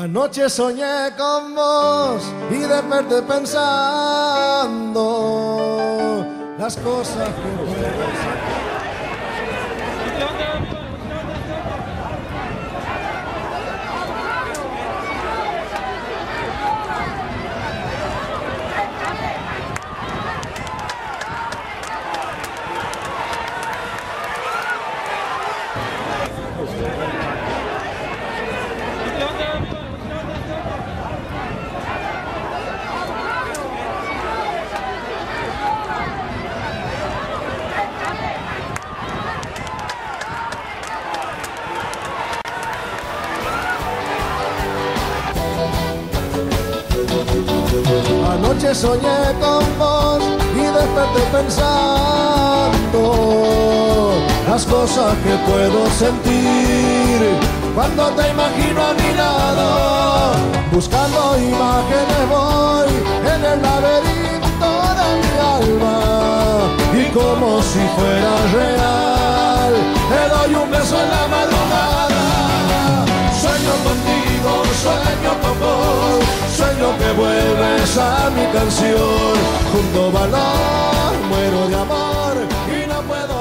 Anoche soñé con vos y desperté pensando las cosas que puedo Soñé con vos y desperté pensando las cosas que puedo sentir cuando te imagino a mi lado. Buscando imágenes voy en el laberinto de mi alma y como si fuera real te doy un beso en la madrugada. Sueño contigo, sueño esa mi canción. Junto valor, muero de amor y no puedo.